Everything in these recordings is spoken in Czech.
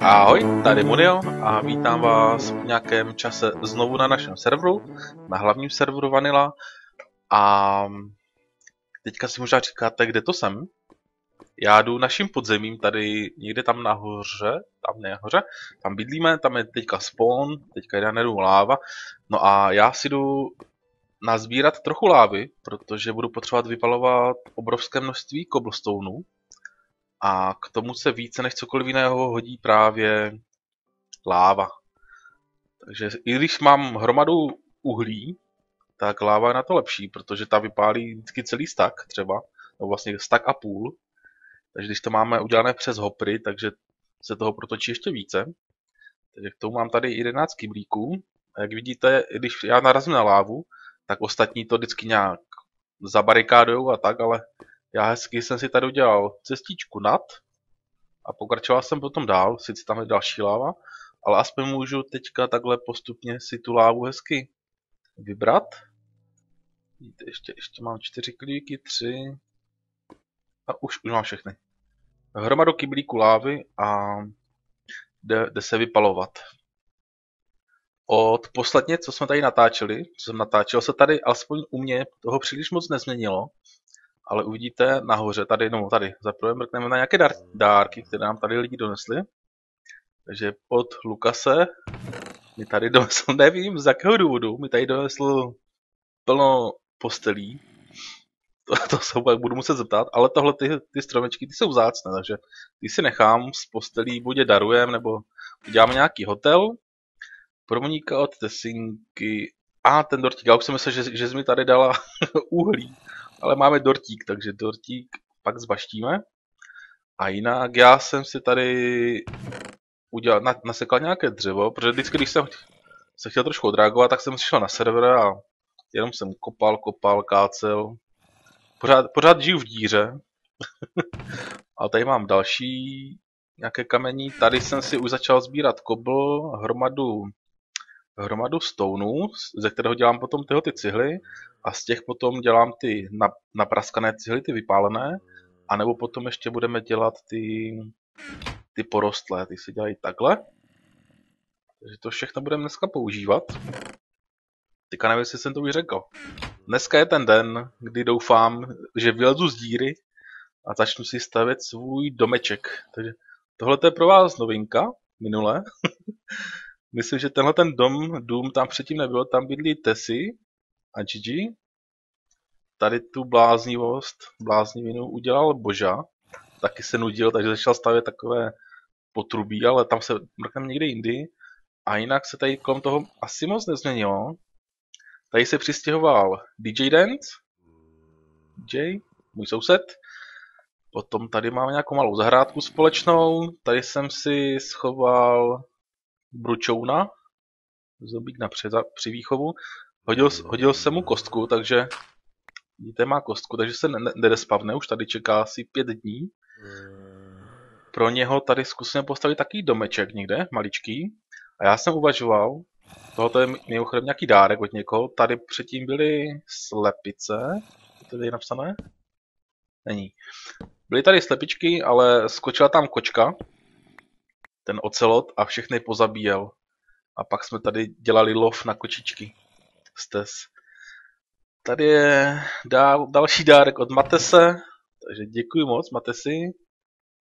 Ahoj, tady Munio a vítám vás v nějakém čase znovu na našem serveru, na hlavním serveru Vanilla. A teďka si možná říkáte, kde to jsem. Já jdu naším podzemím, tady někde tam nahoře, tam nahoře, tam bydlíme, tam je teďka spawn, teďka jde nedu láva. No a já si jdu nazbírat trochu lávy, protože budu potřebovat vypalovat obrovské množství cobblestoneů. A k tomu se více než cokoliv jiného hodí právě láva. Takže i když mám hromadu uhlí, tak láva je na to lepší, protože ta vypálí vždycky celý stack třeba, nebo vlastně stack a půl. Takže když to máme udělané přes hopry, takže se toho protočí ještě více. Takže k tomu mám tady 11 kyblíků. A jak vidíte, když já narazím na lávu, tak ostatní to vždycky nějak zabarikádujou a tak, ale já hezky jsem si tady udělal cestičku nad a pokračoval jsem potom dál, sice tam je další láva, ale aspoň můžu teďka takhle postupně si tu lávu hezky vybrat. Vidíte, ještě, ještě mám čtyři klíky, tři a už, už mám všechny. Hromadu kyblíku lávy a jde, jde se vypalovat. Od posledně, co jsme tady natáčeli, co jsem natáčel, se tady alespoň u mě toho příliš moc nezměnilo ale uvidíte nahoře, tady, no tady, zaprvé mrkneme na nějaké dar, dárky, které nám tady lidi donesli. Takže od Lukase mi tady donesl, nevím z jakého důvodu, mi tady donesl plno postelí. To, to se budu muset zeptat, ale tohle ty, ty stromečky, ty jsou vzácné, takže ty si nechám z postelí, buď je darujem, nebo uděláme nějaký hotel. Promníka od Tesinky. A ten dortík, já už jsem myslel, že, že jsi mi tady dala uhlí ale máme dortík, takže dortík pak zbaštíme. A jinak já jsem si tady udělal, na, nasekal nějaké dřevo, protože vždycky, když jsem se chtěl trošku odreagovat, tak jsem šel na server a jenom jsem kopal, kopal, kácel. Pořád, pořád žiju v díře. a tady mám další nějaké kamení. Tady jsem si už začal sbírat kobl, hromadu hromadu stoneů, ze kterého dělám potom tyhle ty cihly a z těch potom dělám ty napraskané cihly, ty vypálené, anebo potom ještě budeme dělat ty, ty porostlé, ty se dělají takhle. Takže to všechno budeme dneska používat. Teďka nevím, jestli jsem to už řekl. Dneska je ten den, kdy doufám, že vylezu z díry a začnu si stavět svůj domeček. Takže tohle je pro vás novinka, minule. Myslím, že tenhle ten dom, dům tam předtím nebyl, tam bydlí Tessie a Gigi. Tady tu bláznivost, bláznivinu udělal Boža. Taky se nudil, takže začal stavět takové potrubí, ale tam se mrkneme někde jindy. A jinak se tady kolem toho asi moc nezměnilo. Tady se přistěhoval DJ Dance. DJ, můj soused. Potom tady máme nějakou malou zahrádku společnou. Tady jsem si schoval Bručouna, zobík na při výchovu. Hodil, hodil jsem mu kostku, takže vidíte, má kostku, takže se nedespavne, už tady čeká asi pět dní. Pro něho tady zkusíme postavit takový domeček někde, maličký. A já jsem uvažoval, tohoto je mimochodem nějaký dárek od někoho, tady předtím byly slepice, je to tady napsané? Není. Byly tady slepičky, ale skočila tam kočka, ten ocelot a všechny pozabíjel. A pak jsme tady dělali lov na kočičky. Stes. Tady je dál, další dárek od Matese, takže děkuji moc Matesi.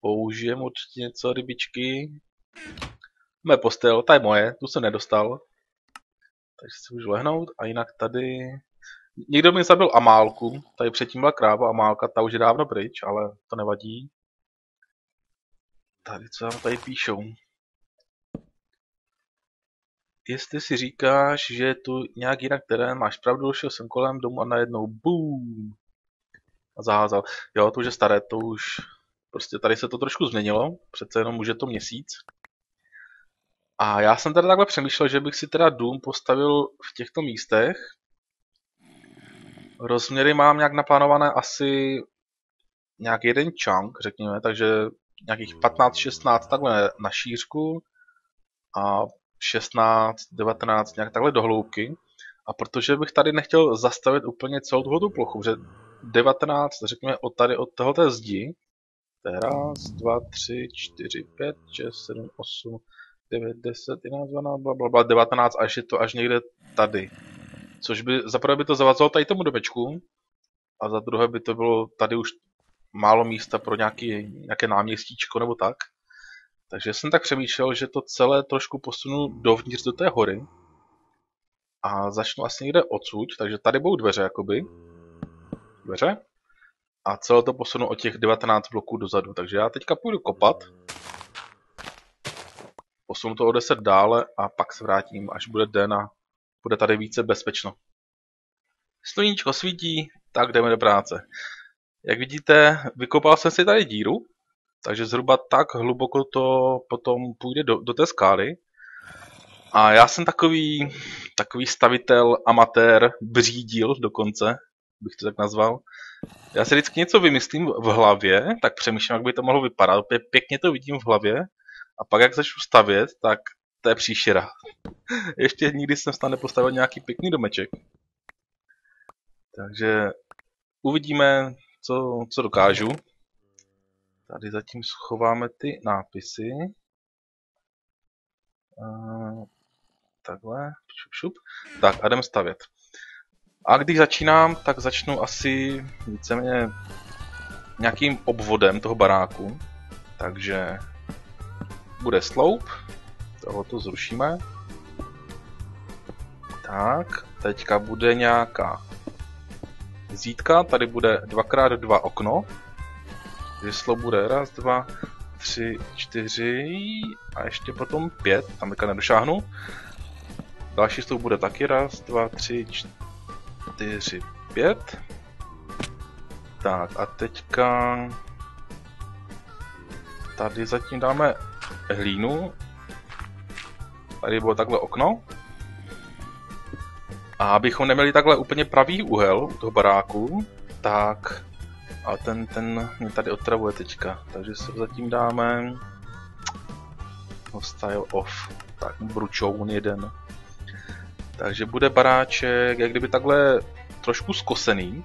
Použijem určitě něco rybičky. Mé postel, ta je moje, tu jsem nedostal. Takže si můžu lehnout a jinak tady... Někdo mi zabil Amálku, tady předtím byla kráva Amálka, ta už je dávno pryč, ale to nevadí. Tady, co vám tady píšou? Jestli si říkáš, že je tu nějak jinak terén, máš pravdu, šel jsem kolem domu a najednou BOOM! A zaházal. Jo, to už je staré, to už... Prostě tady se to trošku změnilo, přece jenom už je to měsíc. A já jsem teda takhle přemýšlel, že bych si teda dům postavil v těchto místech. Rozměry mám nějak naplánované asi nějak jeden chunk, řekněme, takže nějakých 15-16 takhle na šířku a 16, 19 nějak takhle do hloubky. A protože bych tady nechtěl zastavit úplně celou tuhle plochu, že 19, řekněme od tady, od tohoto zdi. To je raz, dva, tři, čtyři, pět, šest, sedm, osm, 9, 10, 11, 12, bla, bla, bla, 19 až je to až někde tady. Což by, za prvé by to zavazalo tady tomu domečku a za druhé by to bylo tady už málo místa pro nějaký, nějaké náměstíčko nebo tak. Takže jsem tak přemýšlel, že to celé trošku posunu dovnitř do té hory. A začnu asi někde odsud, takže tady budou dveře jakoby. Dveře. A celé to posunu o těch 19 bloků dozadu. Takže já teďka půjdu kopat posunu to o 10 dále a pak se vrátím, až bude den a bude tady více bezpečno. Sluníčko svítí, tak jdeme do práce. Jak vidíte, vykopal jsem si tady díru, takže zhruba tak hluboko to potom půjde do, do té skály. A já jsem takový, takový stavitel, amatér, břídil dokonce, bych to tak nazval. Já si vždycky něco vymyslím v hlavě, tak přemýšlím, jak by to mohlo vypadat. Pěkně to vidím v hlavě a pak jak začnu stavět, tak to je příšera. Ještě nikdy jsem tam nepostavil nějaký pěkný domeček. Takže uvidíme, co, co dokážu. Tady zatím schováme ty nápisy. Takhle, šup, šup. Tak a jdem stavět. A když začínám, tak začnu asi víceméně nějakým obvodem toho baráku. Takže bude sloup, tohoto zrušíme. Tak, teďka bude nějaká zítka, tady bude 2x2 okno. Sloup bude raz, dva, tři, čtyři a ještě potom pět, tam teďka nedošáhnu. Další sloup bude taky raz, dva, tři, čtyři, pět. Tak a teďka tady zatím dáme hlínu. Tady bylo takhle okno. A abychom neměli takhle úplně pravý úhel u toho baráku, tak... A ten, ten mě tady otravuje teďka, takže se zatím dáme... No, style off. Tak, bručoun jeden. Takže bude baráček, jak kdyby takhle trošku skosený.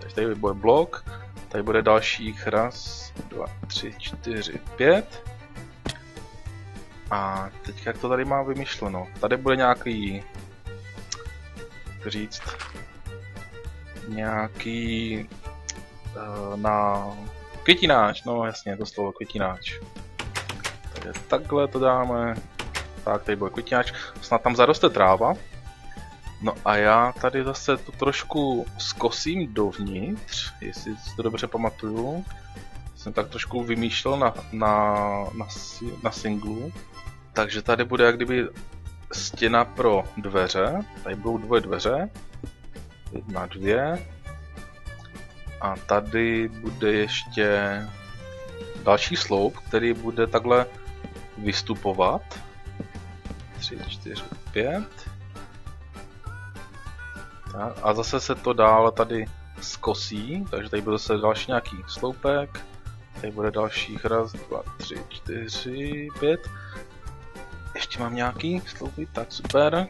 Takže tady bude blok, tady bude dalších raz, dva, tři, čtyři, pět. A teď jak to tady má vymyšleno? Tady bude nějaký... Říct? Nějaký... Uh, na... Květináč, no jasně, to slovo květináč. Takže takhle to dáme. Tak, tady bude květináč. Snad tam zaroste tráva. No a já tady zase to trošku zkosím dovnitř, jestli to dobře pamatuju. Jsem tak trošku vymýšlel na, na, na, na singlu. Takže tady bude jak kdyby stěna pro dveře. Tady budou dvoje dveře. Jedna, dvě. A tady bude ještě další sloup, který bude takhle vystupovat. 3, 4, 5. Tak, a zase se to dál tady skosí, takže tady bude zase další nějaký sloupek. Tady bude dalších raz, dva, tři, čtyři, pět. Ještě mám nějaký sloupy, tak super.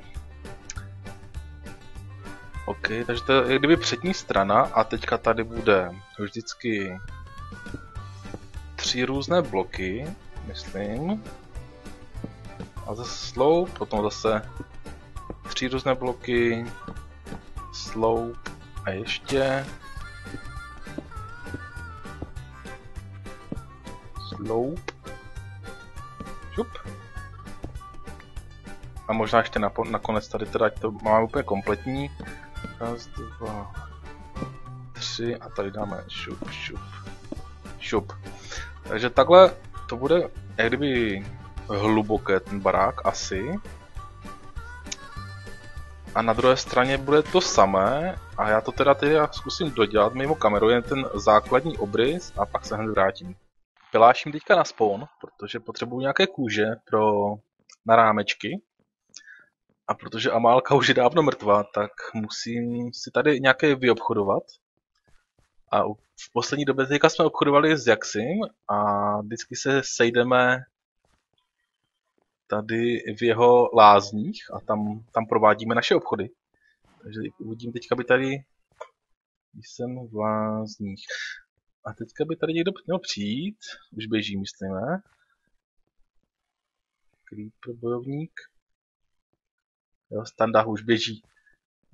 OK, takže to je kdyby přední strana a teďka tady bude vždycky tři různé bloky, myslím. A zase sloup, potom zase tři různé bloky, sloup a ještě sloup. Šup. A možná ještě nakonec tady teda, to máme úplně kompletní. Raz, dva, tři a tady dáme šup, šup, šup. Takže takhle to bude jak kdyby hluboké ten barák asi. A na druhé straně bude to samé a já to teda tedy zkusím dodělat mimo kameru, jen ten základní obrys a pak se hned vrátím. Piláším teďka na spawn, protože potřebuju nějaké kůže pro na rámečky. A protože Amálka už je dávno mrtvá, tak musím si tady nějaké vyobchodovat. A v poslední době teďka jsme obchodovali s Jaxim a vždycky se sejdeme tady v jeho lázních a tam, tam provádíme naše obchody. Takže uvidím teďka by tady Jsem v lázních. A teďka by tady někdo měl přijít. Už běží, myslím, ne? Creeper bojovník. Jo, standa už běží.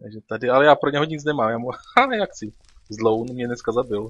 Takže tady, ale já pro něho nic nemám, já mu, ha, jak si. Zloun mě dneska zabil.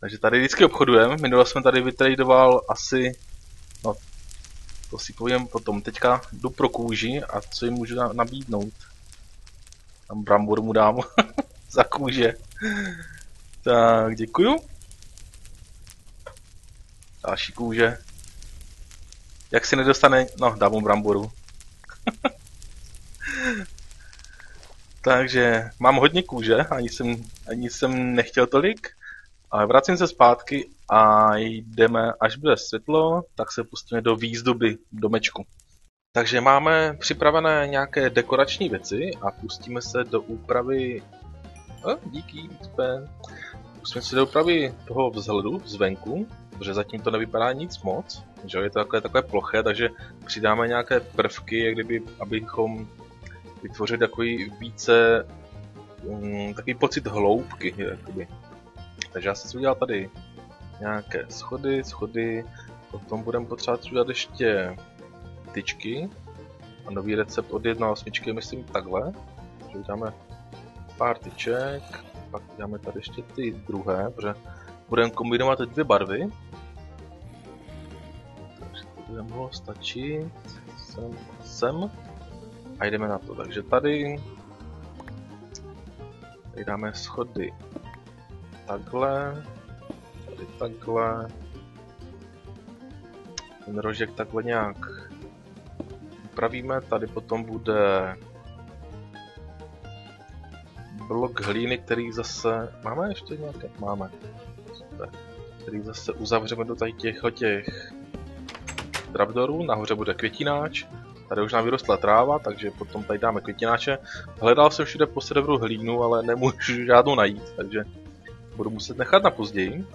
Takže tady vždycky obchodujeme. Minule jsme tady vytradoval asi, no, to si povím potom. Teďka jdu pro kůži a co jim můžu nabídnout. Tam brambor mu dám za kůže. Tak, děkuju. Další kůže. Jak si nedostane, no dám mu bramboru. Takže mám hodně kůže, ani jsem, ani jsem nechtěl tolik, ale vracím se zpátky a jdeme, až bude světlo, tak se pustíme do výzdoby domečku. Takže máme připravené nějaké dekorační věci a pustíme se do úpravy... A, díky, super. Pustíme se do úpravy toho vzhledu zvenku, protože zatím to nevypadá nic moc, že je to takové, takové ploché, takže přidáme nějaké prvky, jak kdyby, abychom vytvořit takový více, um, takový pocit hloubky, jakoby. Takže já jsem si udělal tady nějaké schody, schody, potom budeme potřebovat udělat ještě tyčky a nový recept od 1.8 myslím takhle, takže uděláme pár tyček, pak uděláme tady ještě ty druhé, protože budeme kombinovat dvě barvy. Takže to bude mohlo stačit sem, sem. A jdeme na to. Takže tady, tady dáme schody takhle, tady takhle, ten rožek takhle nějak upravíme, tady potom bude blok hlíny, který zase, máme ještě nějaké? Máme. Super. Který zase uzavřeme do tady těch, těch trapdorů, nahoře bude květináč, Tady už nám vyrostla tráva, takže potom tady dáme květináče. Hledal jsem všude po serveru hlínu, ale nemůžu žádnou najít, takže budu muset nechat na později.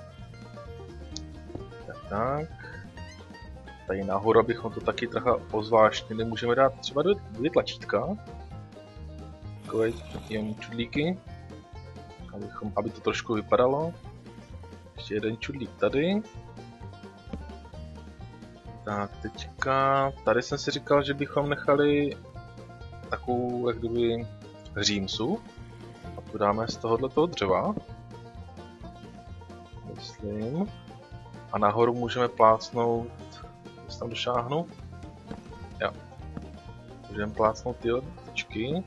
Tak, tak. Tady nahoru, abychom to taky trocha pozváštnili, můžeme dát třeba dvě tlačítka. Takové jen čudlíky. Abychom, aby to trošku vypadalo. Ještě jeden čudlík tady. Teďka, tady jsem si říkal, že bychom nechali takovou, jak kdyby, římsu. A tu dáme z tohohle toho dřeva. Myslím. A nahoru můžeme plácnout, jestli tam došáhnu. Jo. Můžeme plácnout ty tyčky.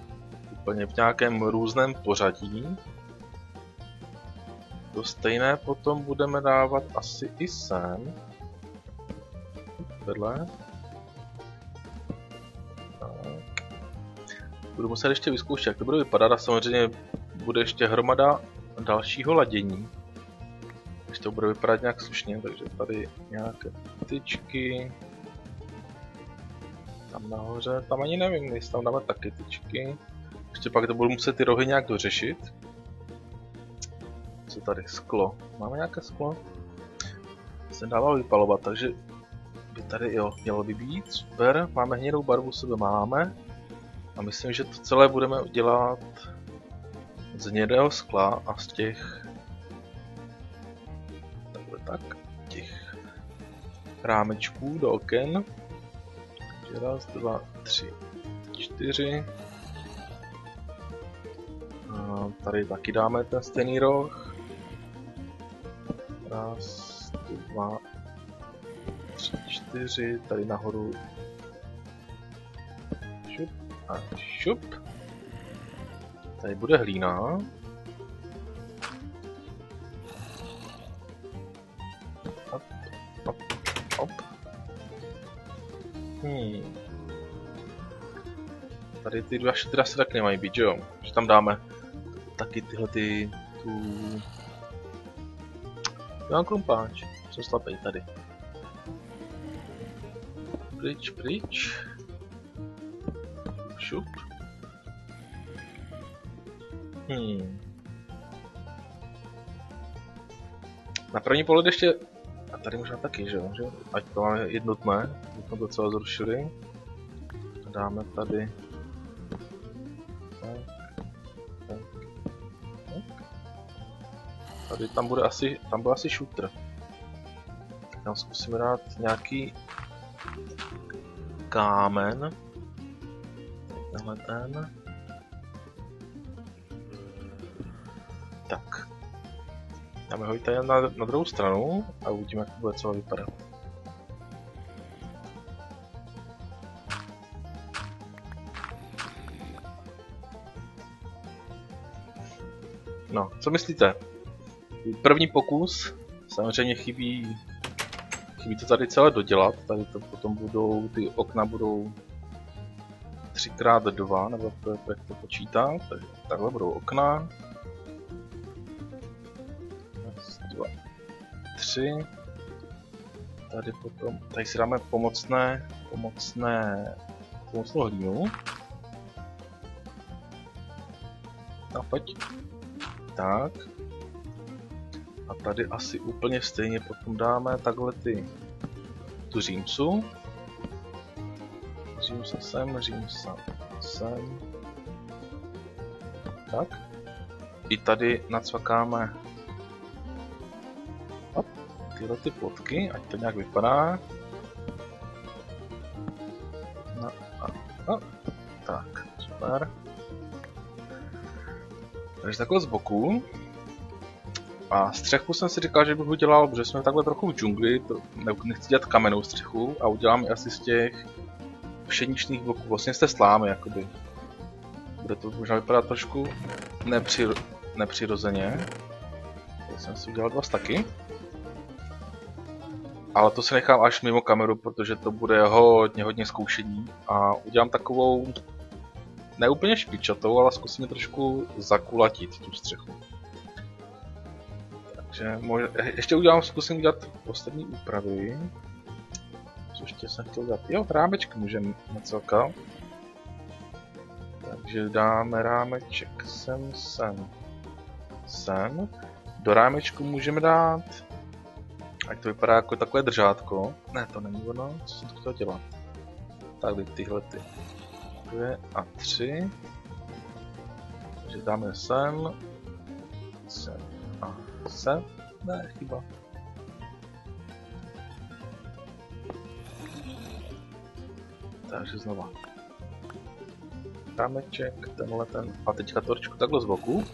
Úplně v nějakém různém pořadí. To stejné potom budeme dávat asi i sem vedle. Tak. Budu muset ještě vyzkoušet, jak to bude vypadat a samozřejmě bude ještě hromada dalšího ladění. Když to bude vypadat nějak slušně, takže tady nějaké tyčky. Tam nahoře, tam ani nevím, jestli tam dáme taky tyčky. Ještě pak to budu muset ty rohy nějak dořešit. Co tady? Sklo. Máme nějaké sklo? Se dává vypalovat, takže by tady, jo, mělo by být, super, máme hnědou barvu, sebe máme. A myslím, že to celé budeme dělat z hnědého skla a z těch takhle tak, těch rámečků do oken. Takže raz, dva, tři, čtyři. A tady taky dáme ten stejný roh. Raz, dva, čtyři, tady nahoru. Šup a šup. Tady bude hlína. Hop, hop, hop. Hmm. Tady ty dva štyra se tak nemají být, že jo? Že tam dáme taky tyhle ty... tu... Já mám klumpáč. Jsem slabý tady. Pryč, pryč. Šup. Hmm. Na první pohled ještě... A tady možná taky, že jo? Ať to máme jednotné, bychom to celé zrušili. Dáme tady... Tady tam bude asi, tam bude asi shooter. Tam zkusíme dát nějaký kámen. Tenhle ten. Tak. Dáme ho tady na, na druhou stranu a uvidíme, jak to bude celé vypadat. No, co myslíte? První pokus, samozřejmě chybí, chybí to tady celé dodělat, tady to potom budou, ty okna budou 3x2, nebo to, jak to počítá, takže takhle budou okna, 3. Tady potom, tady si dáme pomocné, pomocné, pomocnou hlínu. A pojď. Tak. A tady asi úplně stejně potom dáme takhle ty, tu římsu. Římsa sem, římsa sem. Tak. I tady nacvakáme tyhle ty plotky, ať to nějak vypadá. No, a, a, tak, super. Takže takhle z boku. A střechu jsem si říkal, že bych udělal, protože jsme takhle trochu v džungli, to nechci dělat kamennou střechu a udělám asi z těch pšeničných bloků, vlastně z té slámy, jakoby. Bude to možná vypadat trošku nepřiro nepřirozeně. Tak jsem si udělal dva staky. Ale to si nechám až mimo kameru, protože to bude hodně, hodně zkoušení. A udělám takovou, ne úplně špičatou, ale zkusím trošku zakulatit tu střechu. Takže může, ještě udělám, zkusím udělat ostatní úpravy. Co ještě jsem chtěl dát? Jo, rámečky můžeme nacelkat. Takže dáme rámeček sem, sem, sem. Do rámečku můžeme dát Ať to vypadá jako takové držátko. Ne, to není ono. Co jsem to chtěl dělat? Tak tyhle ty. Dvě a tři. Takže dáme sem. Sem a sem. Ne, chyba. Takže znova. Rámeček, tenhle ten. A teďka torčku takhle z boku.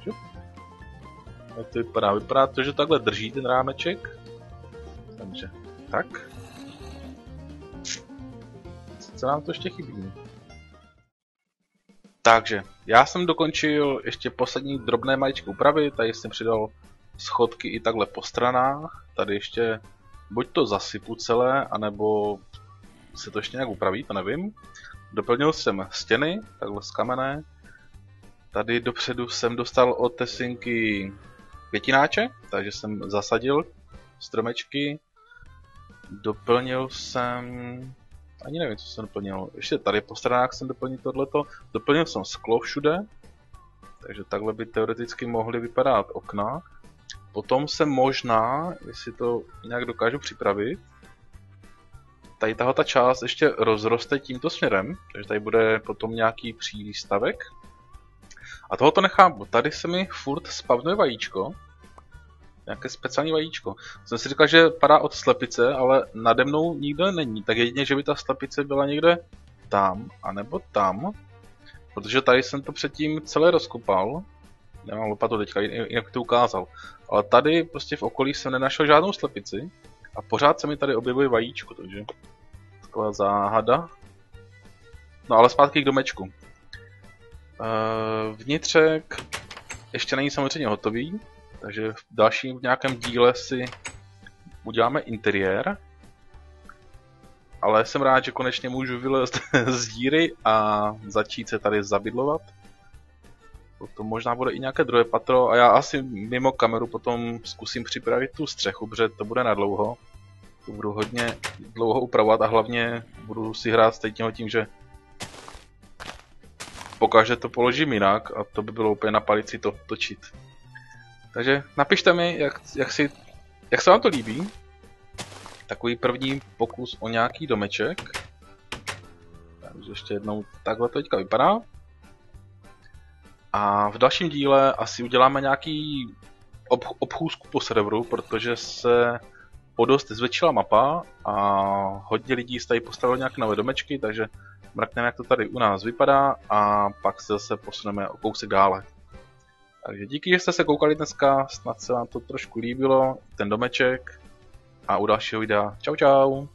Šup. Jak to vypadá? Vypadá to, že takhle drží ten rámeček. Takže, tak. Co nám to ještě chybí? Takže, já jsem dokončil ještě poslední drobné maličké úpravy, tady jsem přidal schodky i takhle po stranách, tady ještě buď to zasypu celé, anebo se to ještě nějak upraví, to nevím. Doplnil jsem stěny, takhle z kamenné. Tady dopředu jsem dostal od Tesinky květináče, takže jsem zasadil stromečky. Doplnil jsem... Ani nevím, co jsem doplnil. Ještě tady po stranách jsem doplnil tohleto. Doplnil jsem sklo všude. Takže takhle by teoreticky mohly vypadat okna. potom se možná, jestli to nějak dokážu připravit, tady tahle ta část ještě rozroste tímto směrem, takže tady bude potom nějaký přístavek. A tohoto nechám, tady se mi furt spavnuje vajíčko, nějaké speciální vajíčko. Jsem si říkal, že padá od slepice, ale nade mnou nikdo není, tak jedině, že by ta slepice byla někde tam, anebo tam, protože tady jsem to předtím celé rozkopal, nemám lopatu teďka, jak to ukázal, ale tady prostě v okolí jsem nenašel žádnou slepici a pořád se mi tady objevuje vajíčko, takže taková záhada. No ale zpátky k domečku. Vnitřek ještě není samozřejmě hotový, takže v dalším v nějakém díle si uděláme interiér. Ale jsem rád, že konečně můžu vylézt z díry a začít se tady zabydlovat. To možná bude i nějaké druhé patro a já asi mimo kameru potom zkusím připravit tu střechu, protože to bude na dlouho. To budu hodně dlouho upravovat a hlavně budu si hrát stejně tím, že pokaždé to položím jinak a to by bylo úplně na palici to točit. Takže napište mi, jak, jak, si, jak se vám to líbí. Takový první pokus o nějaký domeček. Takže ještě jednou takhle to teďka vypadá. A v dalším díle asi uděláme nějaký ob, obchůzku po serveru, protože se podost zvětšila mapa a hodně lidí se tady postavilo nějaké nové domečky, takže mrkneme, jak to tady u nás vypadá a pak se zase posuneme o kousek dále. Takže díky, že jste se koukali dneska, snad se vám to trošku líbilo, ten domeček a u dalšího videa. Čau čau!